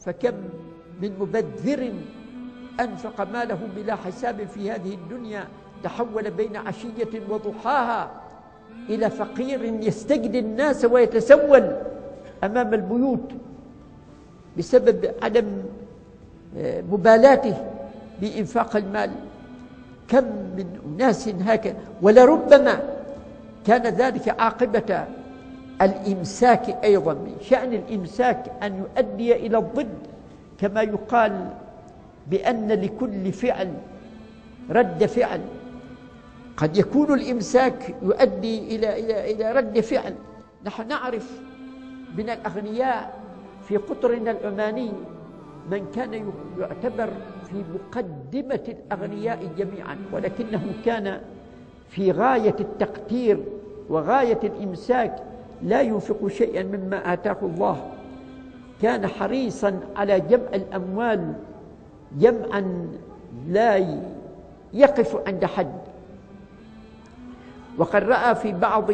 فكم من مبذر أنفق ماله بلا حساب في هذه الدنيا تحول بين عشية وضحاها إلى فقير يستجدي الناس ويتسول أمام البيوت بسبب عدم آه، مبالاته بإنفاق المال. كم من أناس هكذا ولربما كان ذلك عاقبة الإمساك أيضا من شأن الإمساك أن يؤدي إلى الضد كما يقال بأن لكل فعل رد فعل. قد يكون الإمساك يؤدي إلى إلى إلى رد فعل. نحن نعرف من الأغنياء في قطرنا العماني من كان يعتبر في مقدمة الأغنياء جميعا ولكنه كان في غاية التقتير وغاية الإمساك لا ينفق شيئا مما آتاه الله. كان حريصا على جمع الأموال جمعا لا يقف عند حد. وقد رأى في بعض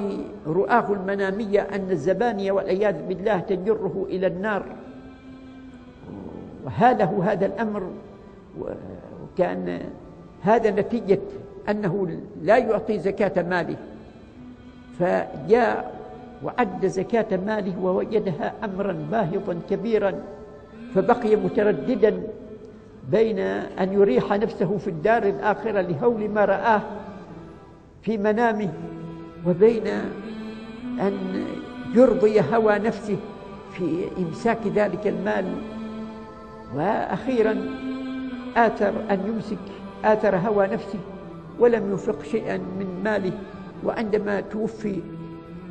رؤاه المنامية أن الزبانية والعياذ بالله تجره إلى النار. وهاله هذا الأمر وكان هذا نتيجة أنه لا يعطي زكاة ماله. فجاء وعد زكاة ماله ووجدها أمرا باهظا كبيرا فبقي مترددا بين أن يريح نفسه في الدار الآخرة لهول ما رآه في منامه وبين أن يرضي هوى نفسه في إمساك ذلك المال. وأخيرا آثر أن يمسك آثر هوى نفسه ولم ينفق شيئا من ماله وعندما توفي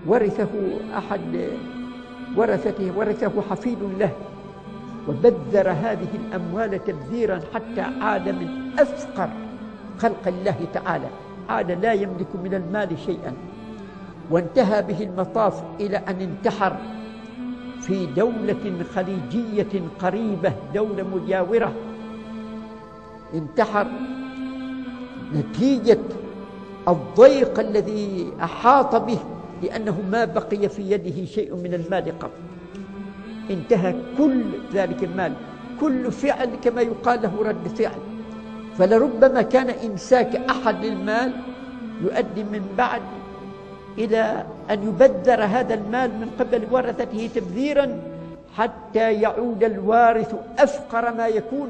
ورثه أحد ورثته ورثه حفيد له وبذر هذه الأموال تبذيرا حتى عاد من أفقر خلق الله تعالى. عاد لا يملك من المال شيئا. وانتهى به المطاف إلى أن انتحر في دولة خليجية قريبة دولة مجاورة. انتحر نتيجة الضيق الذي أحاط به لأنه ما بقي في يده شيء من المال قط. انتهى كل ذلك المال كل فعل كما يقال له رد فعل. فلربما كان إمساك أحد للمال يؤدي من بعد إلى أن يبذر هذا المال من قبل ورثته تبذيرا حتى يعود الوارث أفقر ما يكون.